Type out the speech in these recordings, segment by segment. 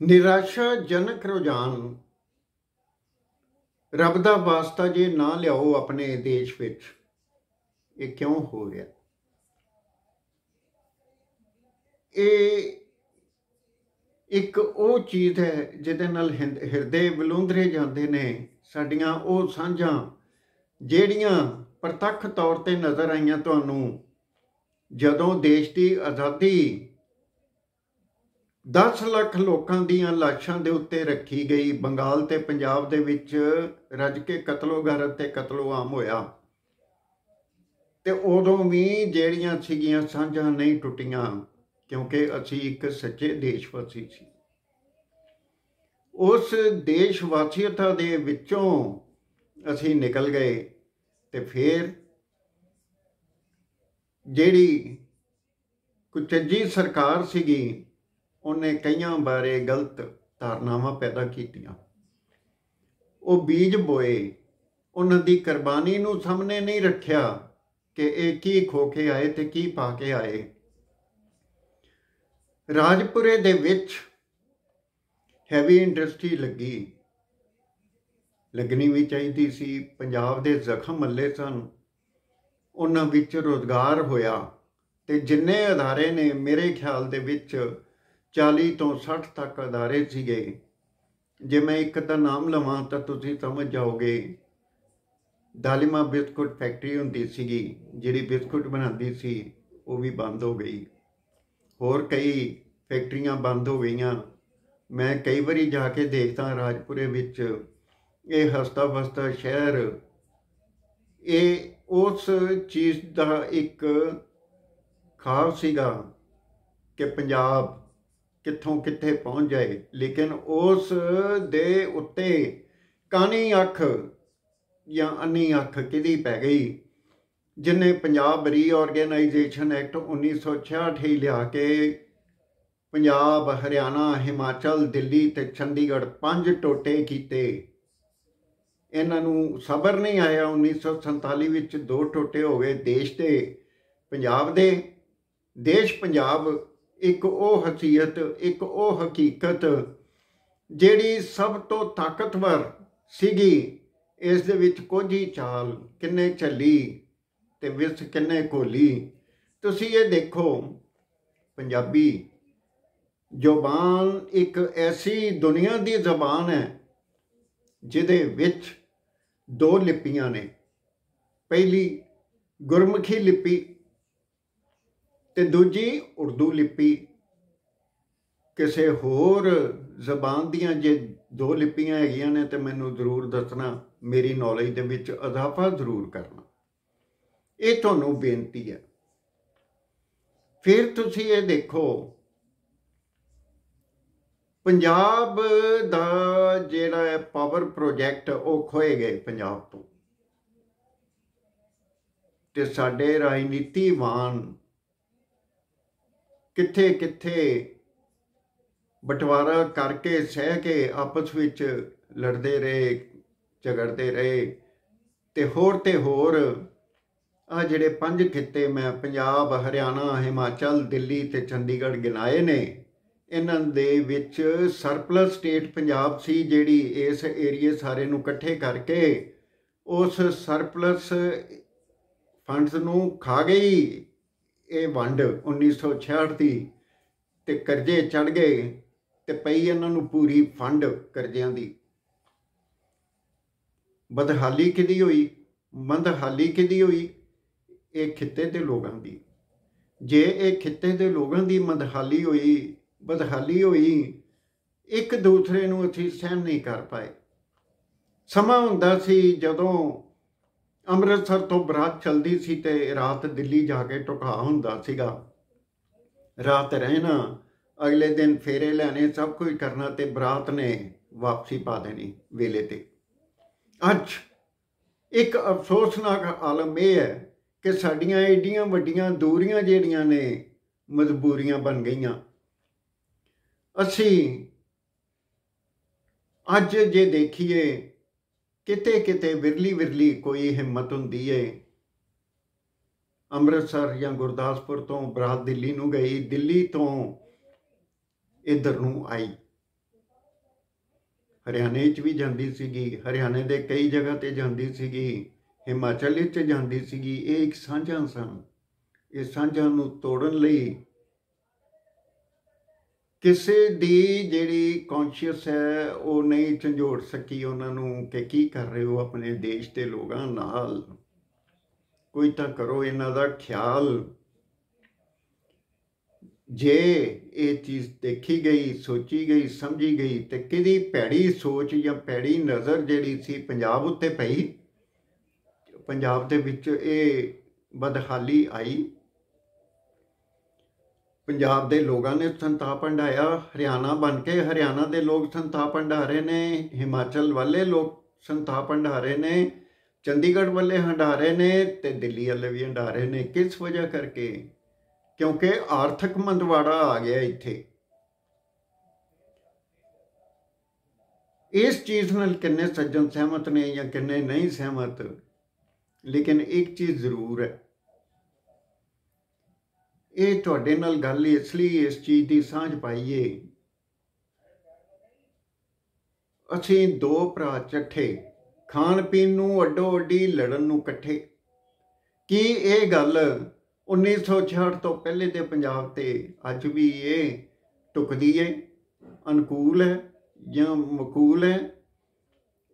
ਨਿਰਾਸ਼ਾਜਨਕ ਰੁਝਾਨ। ਰੱਬ ਦਾ ਵਾਸਤਾ ਜੇ ਨਾ ਲਿਆਓ ਆਪਣੇ ਦੇਸ਼ ਵਿੱਚ, ਇਹ ਕਿਉਂ ਹੋ ਗਿਆ? ਇਹ ਇੱਕ ਉਹ ਚੀਜ਼ ਹੈ ਜਿਹਦੇ ਨਾਲ ਹਿਰਦੇ ਬਲੁੰਦਰੇ ਜਾਂਦੇ ਨੇ। ਸਾਡੀਆਂ ਉਹ ਸਾਂਝਾਂ ਜਿਹੜੀਆਂ ਪ੍ਰਤੱਖ ਤੌਰ ਤੇ ਨਜ਼ਰ ਆਈਆਂ ਤੁਹਾਨੂੰ, ਜਦੋਂ ਦੇਸ਼ ਦੀ ਆਜ਼ਾਦੀ 10 ਲੱਖ ਲੋਕਾਂ ਦੀਆਂ ਲਾਸ਼ਾਂ ਦੇ ਉੱਤੇ ਰੱਖੀ ਗਈ। ਬੰਗਾਲ ਤੇ ਪੰਜਾਬ ਦੇ ਵਿੱਚ ਰੱਜ ਕੇ ਕਤਲੋਗਾਰ ਤੇ ਕਤਲੋ ਆਮ ਹੋਇਆ। ਤੇ ਉਦੋਂ ਵੀ ਜਿਹੜੀਆਂ ਸੀਗੀਆਂ ਸਾਂਝਾਂ ਨਹੀਂ ਟੁੱਟੀਆਂ, ਕਿਉਂਕਿ ਅਸੀਂ ਇੱਕ ਸੱਚੇ ਦੇਸ਼ ਵਾਸੀ ਸੀ। ਉਸ ਦੇਸ਼ ਵਾਸੀਅਤਾ ਦੇ ਵਿੱਚੋਂ ਅਸੀਂ ਨਿਕਲ ਗਏ ਤੇ ਫਿਰ ਜਿਹੜੀ ਕੁਚੱਜੀ ਸਰਕਾਰ ਸੀਗੀ ਉਹਨੇ ਕਈਆਂ ਬਾਰੇ ਗਲਤ ਧਾਰਨਾਵਾਂ ਪੈਦਾ ਕੀਤੀਆਂ। ਉਹ ਬੀਜ ਬੋਏ, ਉਹਨਾਂ ਦੀ ਕੁਰਬਾਨੀ ਨੂੰ ਸਾਹਮਣੇ ਨਹੀਂ ਰੱਖਿਆ ਕਿ ਇਹ ਕੀ ਖੋ ਕੇ ਆਏ ਤੇ ਕੀ ਪਾ ਕੇ ਆਏ। ਰਾਜਪੁਰੇ ਦੇ ਵਿੱਚ ਹੈਵੀ ਇੰਡਸਟਰੀ ਲੱਗੀ। ਲੱਗਣੀ ਵੀ ਚਾਹੀਦੀ ਸੀ, ਪੰਜਾਬ ਦੇ ਜ਼ਖਮ ਮੱਲੇ ਸਨ। ਉਹਨਾਂ ਵਿੱਚ ਰੋਜ਼ਗਾਰ ਹੋਇਆ ਤੇ ਜਿੰਨੇ ਅਧਾਰੇ ਨੇ ਮੇਰੇ ਖਿਆਲ ਦੇ ਵਿੱਚ 40 ਤੋਂ 60 ਤੱਕ ਅਦਾਰੇ ਸੀਗੇ। ਜੇ ਮੈਂ ਇੱਕ ਦਾ ਨਾਮ ਲਵਾਂ ਤਾਂ ਤੁਸੀਂ ਸਮਝ ਜਾਓਗੇ। ਦਾਲਿਮਾ ਬਿਸਕੁਟ ਫੈਕਟਰੀ ਹੁੰਦੀ ਸੀਗੀ, ਜਿਹੜੀ ਬਿਸਕੁਟ ਬਣਾਉਂਦੀ ਸੀ, ਉਹ ਵੀ ਬੰਦ ਹੋ ਗਈ। ਹੋਰ ਕਈ ਫੈਕਟਰੀਆਂ ਬੰਦ ਹੋ ਗਈਆਂ। ਮੈਂ ਕਈ ਵਾਰੀ ਜਾ ਕੇ ਦੇਖਦਾ ਰਾਜਪੁਰੇ ਵਿੱਚ, ਇਹ ਹਸਤਾ ਵਸਤਾ ਸ਼ਹਿਰ। ਇਹ ਉਸ ਚੀਜ਼ ਦਾ ਇੱਕ ਖਾਸ ਸੀਗਾ ਕਿ ਪੰਜਾਬ ਕਿੱਥੋਂ ਕਿੱਥੇ ਪਹੁੰਚ ਜਾਏ। ਲੇਕਿਨ ਉਸ ਦੇ ਉੱਤੇ ਕਾਨੀ ਅੱਖ ਜਾਂ ਅੰਨੀ ਅੱਖ ਕਿਹਦੀ ਪੈ ਗਈ? ਜਿਨੇ ਪੰਜਾਬ ਰੀਆਰਗੇਨਾਈਜੇਸ਼ਨ ਐਕਟ 1966 ਹੀ ਲਿਆ ਕੇ ਪੰਜਾਬ, ਹਰਿਆਣਾ, ਹਿਮਾਚਲ, ਦਿੱਲੀ ਤੇ ਚੰਡੀਗੜ੍ਹ ਪੰਜ ਟੋਟੇ ਕੀਤੇ। ਇਹਨਾਂ ਨੂੰ ਸਬਰ ਨਹੀਂ ਆਇਆ। 1947 ਵਿੱਚ ਦੋ ਟੋਟੇ ਹੋ ਗਏ ਦੇਸ਼ ਦੇ ਪੰਜਾਬ ਦੇ। ਦੇਸ਼ ਪੰਜਾਬ ਇੱਕ ਉਹ ਹਸੀਅਤ ਇੱਕ ਉਹ ਹਕੀਕਤ, ਜਿਹੜੀ ਸਭ ਤੋਂ ਤਾਕਤਵਰ ਸੀਗੀ, ਇਸ ਦੇ ਵਿੱਚ ਕੁਝ ਹੀ ਚਾਲ ਕਿੰਨੇ ਚੱਲੀ ਤੇ ਵਿਸ ਕਿੰਨੇ ਕੋਲੀ ਤੁਸੀਂ ਇਹ ਦੇਖੋ, ਪੰਜਾਬੀ ਜ਼ੁਬਾਨ ਇੱਕ ਐਸੀ ਦੁਨੀਆ ਦੀ ਜ਼ਬਾਨ ਹੈ, ਜਿਹਦੇ ਵਿੱਚ ਦੋ ਲਿਪੀਆਂ ਨੇ। ਪਹਿਲੀ ਗੁਰਮੁਖੀ ਲਿਪੀ ਤੇ ਦੂਜੀ ਉਰਦੂ ਲਿਪੀ। ਕਿਸੇ ਹੋਰ ਜ਼ਬਾਨ ਦੀਆਂ ਜੇ ਦੋ ਲਿਪੀਆਂ ਹੈਗੀਆਂ ਨੇ ਤੇ ਮੈਨੂੰ ਜ਼ਰੂਰ ਦੱਸਣਾ, ਮੇਰੀ ਨੌਲੇਜ ਦੇ ਵਿੱਚ ਇਜ਼ਾਫਾ ਜ਼ਰੂਰ ਕਰਨਾ। ਇਹ ਤੁਹਾਨੂੰ ਬੇਨਤੀ ਹੈ। ਫਿਰ ਤੁਸੀਂ ਇਹ ਦੇਖੋ, ਪੰਜਾਬ ਦਾ ਜਿਹੜਾ ਹੈ ਪਾਵਰ ਪ੍ਰੋਜੈਕਟ ਉਹ ਖੋਏ ਗਏ ਪੰਜਾਬ ਤੋਂ। ਤੇ ਸਾਡੇ ਰਾਜਨੀਤੀਵਾਨ ਕਿੱਥੇ ਕਿੱਥੇ ਬਟਵਾਰਾ ਕਰਕੇ ਸਹਿ ਕੇ ਆਪਸ ਵਿੱਚ ਲੜਦੇ ਰਹੇ, ਝਗੜਦੇ ਰਹੇ ਤੇ ਹੋਰ ਤੇ ਹੋਰ ਆ ਜਿਹੜੇ ਪੰਜ ਖਿੱਤੇ ਮੈਂ ਪੰਜਾਬ, ਹਰਿਆਣਾ, ਹਿਮਾਚਲ, ਦਿੱਲੀ ਤੇ ਚੰਡੀਗੜ੍ਹ ਗਿਣਾਏ ਨੇ, ਇਹਨਾਂ ਦੇ ਵਿੱਚ ਸਰਪਲਸ ਸਟੇਟ ਪੰਜਾਬ ਸੀ ਜਿਹੜੀ ਇਸ ਏਰੀਏ ਸਾਰੇ ਨੂੰ ਇਕੱਠੇ ਕਰਕੇ ਉਸ ਸਰਪਲਸ ਫੰਡਸ ਨੂੰ ਖਾ ਗਈ। ਇਹ ਵੰਡ 1966 ਦੀ ਤੇ ਕਰਜ਼ੇ ਚੜ ਗਏ ਤੇ ਪਈ ਇਹਨਾਂ ਨੂੰ ਪੂਰੀ ਫੰਡ ਕਰਜ਼ਿਆਂ ਦੀ। ਬਦਹਾਲੀ ਕਿਦੀ ਹੋਈ? ਮੰਦਹਾਲੀ ਕਿਦੀ ਹੋਈ? ਇਹ ਖਿੱਤੇ ਦੇ ਲੋਕਾਂ ਦੀ। ਜੇ ਇਹ ਖਿੱਤੇ ਦੇ ਲੋਕਾਂ ਦੀ ਮੰਦਹਾਲੀ ਹੋਈ, ਬਦਹਾਲੀ ਹੋਈ, ਇੱਕ ਦੂਸਰੇ ਨੂੰ ਅਸੀਂ ਸਹਿਣ ਨਹੀਂ ਕਰ ਪਾਏ। ਸਮਾਂ ਹੁੰਦਾ ਸੀ ਜਦੋਂ ਅੰਮ੍ਰਿਤਸਰ ਤੋਂ ਬਰਾਤ ਚਲਦੀ ਸੀ ਤੇ ਰਾਤ ਦਿੱਲੀ ਜਾ ਕੇ ਟੁਕਾ ਹੁੰਦਾ ਸੀਗਾ। ਰਾਤ ਰਹਿਣਾ, ਅਗਲੇ ਦਿਨ ਫੇਰੇ ਲੈਣੇ, ਸਭ ਕੁਝ ਕਰਨਾ ਤੇ ਬਰਾਤ ਨੇ ਵਾਪਸੀ ਪਾ ਦੇਣੀ ਵੇਲੇ ਤੇ। ਅੱਜ ਇੱਕ ਅਫਸੋਸਨਾਕ ਆਲਮ ਇਹ ਹੈ ਕਿ ਸਾਡੀਆਂ ਏਡੀਆਂ ਵੱਡੀਆਂ ਦੂਰੀਆਂ ਜਿਹੜੀਆਂ ਨੇ, ਮਜਬੂਰੀਆਂ ਬਣ ਗਈਆਂ। ਅਸੀਂ ਅੱਜ ਜੇ ਦੇਖੀਏ ਕਿਤੇ ਕਿਤੇ ਵਿਰਲੀ ਵਿਰਲੀ ਕੋਈ ਹਿੰਮਤ ਹੁੰਦੀ ਏ। ਅੰਮ੍ਰਿਤਸਰ ਜਾਂ ਗੁਰਦਾਸਪੁਰ ਤੋਂ ਬਰਾਤ ਦਿੱਲੀ ਨੂੰ ਗਈ, ਦਿੱਲੀ ਤੋਂ ਇੱਧਰ ਨੂੰ ਆਈ। ਹਰਿਆਣੇ 'ਚ ਵੀ ਜਾਂਦੀ ਸੀਗੀ, ਹਰਿਆਣੇ ਦੇ ਕਈ ਜਗ੍ਹਾ ਤੇ ਜਾਂਦੀ ਸੀਗੀ, ਹਿਮਾਚਲ ਵਿੱਚ ਜਾਂਦੀ ਸੀਗੀ। ਇਹ ਇੱਕ ਸਾਂਝਾ ਸਨ ਇਹ ਸਾਂਝਾਂ ਨੂੰ ਤੋੜਨ ਲਈ ਕਿਸੇ ਦੀ ਜਿਹੜੀ ਕੌਨਸ਼ੀਅਸ ਹੈ, ਉਹ ਨਹੀਂ ਝੰਜੋੜ ਸਕੀ ਉਹਨਾਂ ਨੂੰ ਕਿ ਕੀ ਕਰ ਰਹੇ ਹੋ ਆਪਣੇ ਦੇਸ਼ ਦੇ ਲੋਕਾਂ ਨਾਲ। ਕੋਈ ਤਾਂ ਕਰੋ ਇਹਨਾਂ ਦਾ ਖਿਆਲ। ਜੇ ਇਹ ਚੀਜ਼ ਦੇਖੀ ਗਈ, ਸੋਚੀ ਗਈ, ਸਮਝੀ ਗਈ, ਤੇ ਕਿਹਦੀ ਭੈੜੀ ਸੋਚ ਜਾਂ ਭੈੜੀ ਨਜ਼ਰ ਜਿਹੜੀ ਸੀ ਪੰਜਾਬ ਉੱਤੇ ਪਈ, ਪੰਜਾਬ ਦੇ ਵਿੱਚ ਇਹ ਬਦਹਾਲੀ ਆਈ। ਪੰਜਾਬ ਦੇ ਲੋਕਾਂ ਨੇ ਸੰਤਾਪ ਹੰਡਾਇਆ ਹਰਿਆਣਾ ਬਣ ਕੇ ਹਰਿਆਣਾ ਦੇ ਲੋਕ ਸੰਤਾਪ ਹੰਡਾ ਰਹੇ ਨੇ, ਹਿਮਾਚਲ ਵਾਲੇ ਲੋਕ ਸੰਤਾਪ ਹੰਡਾ ਰਹੇ ਨੇ, ਚੰਡੀਗੜ੍ਹ ਵਾਲੇ ਹੰਡਾ ਰਹੇ ਨੇ ਤੇ ਦਿੱਲੀ ਵਾਲੇ ਵੀ ਹੰਡਾ ਰਹੇ ਨੇ, ਕਿਸ ਵਜ੍ਹਾ ਕਰਕੇ? ਕਿਉਂਕਿ ਆਰਥਿਕ ਮੰਦਵਾੜਾ ਆ ਗਿਆ ਇੱਥੇ। ਇਸ ਚੀਜ਼ ਨਾਲ ਕਿੰਨੇ ਸੱਜਣ ਸਹਿਮਤ ਨੇ ਜਾਂ ਕਿੰਨੇ ਨਹੀਂ ਸਹਿਮਤ? ਲੇਕਿਨ ਇੱਕ ਚੀਜ਼ ਜ਼ਰੂਰ ਹੈ। ਇਹ ਤੁਹਾਡੇ ਨਾਲ ਗੱਲ ਇਸ ਲਈ ਇਸ ਚੀਜ਼ ਦੀ ਸਾਂਝ ਪਾਈਏ। ਅਸੀਂ ਦੋ ਭਰਾ ਚੱਠੇ ਖਾਣ ਪੀਣ ਨੂੰ ਅੱਡੋ ਅੱਡੀ ਲੜਨ ਨੂੰ ਇਕੱਠੇ। ਕੀ ਇਹ ਗੱਲ 1966 ਤੋਂ ਪਹਿਲੇ ਦੇ ਪੰਜਾਬ ਤੇ ਅੱਜ ਵੀ ਇਹ ਟੁਕਦੀ ਹੈ ਅਨੁਕੂਲ ਹੈ ਜਾਂ ਮਕੂਲ ਹੈ?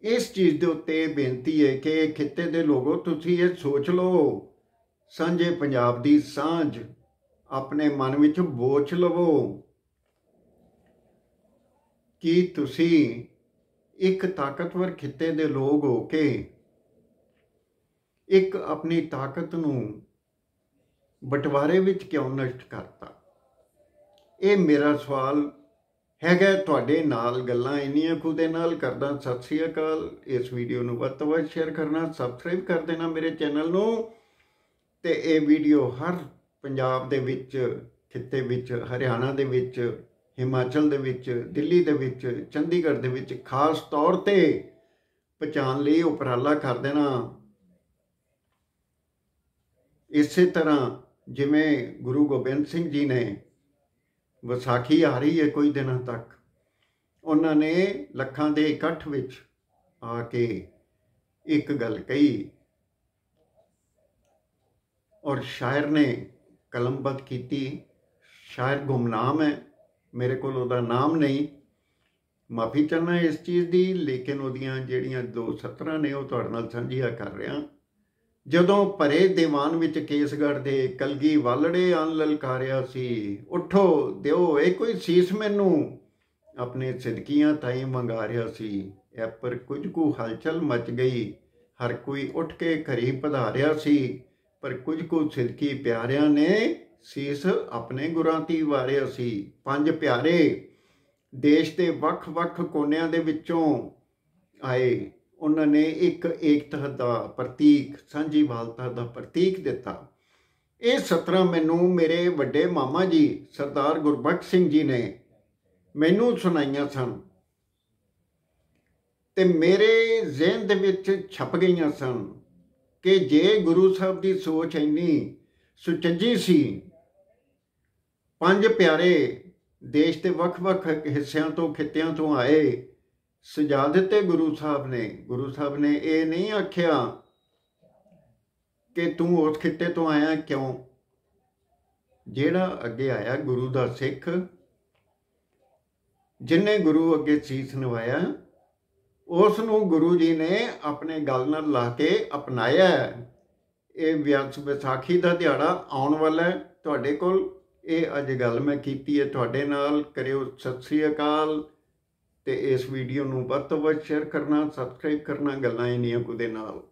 ਇਸ ਚੀਜ਼ ਦੇ ਉੱਤੇ ਬੇਨਤੀ ਹੈ ਕਿ ਖਿੱਤੇ ਦੇ ਲੋਗੋ ਤੁਸੀਂ ਇਹ ਸੋਚ ਲਓ। ਸਾਂਝੇ ਪੰਜਾਬ ਦੀ ਸਾਂਝ ਆਪਣੇ ਮਨ ਵਿੱਚ ਬੋਚ ਲਵੋ ਕਿ ਤੁਸੀਂ ਇੱਕ ਤਾਕਤਵਰ ਖਿੱਤੇ ਦੇ ਲੋਕ ਹੋ ਕੇ ਇੱਕ ਆਪਣੀ ਤਾਕਤ ਨੂੰ ਬਟਵਾਰੇ ਵਿੱਚ ਕਿਉਂ ਨਸ਼ਟ ਕਰਤਾ? ਇਹ ਮੇਰਾ ਸਵਾਲ ਹੈਗਾ ਤੁਹਾਡੇ ਨਾਲ, ਗੱਲਾਂ ਇੰਨੀਆਂ ਕੁ ਦੇ ਨਾਲ ਕਰਦਾ। ਸਤਿ ਸ੍ਰੀ ਅਕਾਲ। ਇਸ ਵੀਡੀਓ ਨੂੰ ਵੱਧ ਤੋਂ ਵੱਧ ਸ਼ੇਅਰ ਕਰਨਾ, ਸਬਸਕ੍ਰਾਈਬ ਕਰ ਦੇਣਾ ਮੇਰੇ ਚੈਨਲ ਨੂੰ। ਤੇ ਇਹ ਵੀਡੀਓ ਹਰ ਪੰਜਾਬ ਦੇ ਵਿੱਚ, ਖਿੱਤੇ ਵਿੱਚ, ਹਰਿਆਣਾ ਦੇ ਵਿੱਚ, ਹਿਮਾਚਲ ਦੇ ਵਿੱਚ, ਦਿੱਲੀ ਦੇ ਵਿੱਚ, ਚੰਡੀਗੜ੍ਹ ਦੇ ਵਿੱਚ ਖਾਸ ਤੌਰ ਤੇ ਪਛਾਣ ਲਈ ਉਪਰਾਲਾ ਕਰ ਦੇਣਾ। ਇਸੇ ਤਰ੍ਹਾਂ ਜਿਵੇਂ ਗੁਰੂ ਗੋਬਿੰਦ ਸਿੰਘ ਜੀ ਨੇ ਵਿਸਾਖੀ ਆ ਰਹੀ ਹੈ ਕੋਈ ਦਿਨਾਂ ਤੱਕ, ਉਹਨਾਂ ਨੇ ਲੱਖਾਂ ਦੇ ਇਕੱਠ ਵਿੱਚ ਆ ਕੇ ਇੱਕ ਗੱਲ ਕਹੀ ਔਰ ਸ਼ਾਇਰ ਨੇ ਕਲਮਬੱਧ ਕੀਤੀ, ਸ਼ਾਇਰ ਗੁਮਨਾਮ ਹੈ, ਮੇਰੇ ਕੋਲ ਉਹਦਾ ਨਾਮ ਨਹੀਂ। ਮਾਫੀ ਚਾਹਨਾ ਇਸ ਚੀਜ਼ ਦੀ, ਲੇਕਿਨ ਉਹਦੀਆਂ ਜਿਹੜੀਆਂ ਦੋ ਸਤਰਾਂ ਨੇ, ਉਹ ਤੁਹਾਡੇ ਨਾਲ ਸਾਂਝੀਆਂ ਕਰ ਰਿਹਾ। ਜਦੋਂ ਭਰੇ ਦੀਵਾਨ ਵਿੱਚ ਕੇਸਗੜ ਦੇ ਕਲਗੀ ਵਾਲੜੇ ਆਂ ਲਲਕਾਰਿਆ ਸੀ, ਉਠੋ, ਦਿਓ, ਇਹ ਕੋਈ ਸੀਸ ਮੈਨੂੰ? ਆਪਣੇ ਸਿਦਕੀਆਂ ਤਾਈ ਮੰਗਾ ਰਿਆ ਸੀ। ਐ ਪਰ ਕੁਝ ਕੁ ਹਲਚਲ ਮਚ ਗਈ। ਹਰ ਕੋਈ ਉੱਠ ਕੇ ਘਰੀ ਪਧਾਰਿਆ ਸੀ। ਪਰ ਕੁਝ ਕੁ ਸਿਦਕੀ ਪਿਆਰਿਆਂ ਨੇ ਸੀਸ ਆਪਣੇ ਗੁਰਾਂ ਤੀ ਵਾਰਿਆ ਸੀ। ਪੰਜ ਪਿਆਰੇ ਦੇਸ਼ ਦੇ ਵੱਖ-ਵੱਖ ਕੋਨਿਆਂ ਦੇ ਵਿੱਚੋਂ ਆਏ। ਉਹਨਾਂ ਨੇ ਇੱਕ ਏਕਤਾ ਦਾ ਪ੍ਰਤੀਕ, ਸਾਂਝੀ ਵਾਲਤਾ ਦਾ ਪ੍ਰਤੀਕ ਦਿੱਤਾ। ਇਹ 17 ਮੈਨੂੰ ਮੇਰੇ ਵੱਡੇ ਮਾਮਾ ਜੀ, ਸਰਦਾਰ ਗੁਰਬਖਸ਼ ਸਿੰਘ ਜੀ ਨੇ ਮੈਨੂੰ ਸੁਣਾਈਆਂ ਸਨ ਤੇ ਮੇਰੇ ਜ਼ਿਹਨ ਦੇ ਵਿੱਚ ਛਪ ਗਈਆਂ ਸਨ। ਕਿ ਜੇ ਗੁਰੂ ਸਾਹਿਬ ਦੀ ਸੋਚ ਇੰਨੀ ਸੁਚੱਜੀ ਸੀ, ਪੰਜ ਪਿਆਰੇ ਦੇਸ਼ ਦੇ ਵੱਖ-ਵੱਖ ਹਿੱਸਿਆਂ ਤੋਂ, ਖਿੱਤਿਆਂ ਤੋਂ ਆਏ, ਸਜਾ ਦਿੱਤੇ ਗੁਰੂ ਸਾਹਿਬ ਨੇ। ਗੁਰੂ ਸਾਹਿਬ ਨੇ ਇਹ ਨਹੀਂ ਆਖਿਆ ਕਿ ਤੂੰ ਉਸ ਖਿੱਤੇ ਤੋਂ ਆਇਆ ਕਿਉਂ? ਜਿਹੜਾ ਅੱਗੇ ਆਇਆ ਗੁਰੂ ਦਾ ਸਿੱਖ, ਜਿਨੇ ਗੁਰੂ ਅੱਗੇ ਸੀਸ ਨਵਾਇਆ ਉਸ ਨੂੰ ਗੁਰੂ ਜੀ ਨੇ ਆਪਣੇ ਗੱਲ ਨਾਲ ਲਾ ਕੇ ਅਪਣਾਇਆ ਇਹ ਵਿਆਸ ਵਿਸਾਖੀ ਦਾ ਦਿਹਾੜਾ ਆਉਣ ਵਾਲਾ ਹੈ। ਤੁਹਾਡੇ ਕੋਲ ਇਹ ਅੱਜ ਗੱਲ ਮੈਂ ਕੀਤੀ ਹੈ। ਤੁਹਾਡੇ ਨਾਲ ਕਰਿਓ ਸਤਿ ਸ੍ਰੀ ਅਕਾਲ। ਤੇ ਇਸ ਵੀਡੀਓ ਨੂੰ ਵੱਧ ਤੋਂ ਵੱਧ ਸ਼ੇਅਰ ਕਰਨਾ ਸਬਸਕ੍ਰਾਈਬ ਕਰਨਾ, ਗੱਲਾਂ ਇੰਨੀਆਂ ਕੁ ਦੇ ਨਾਲ।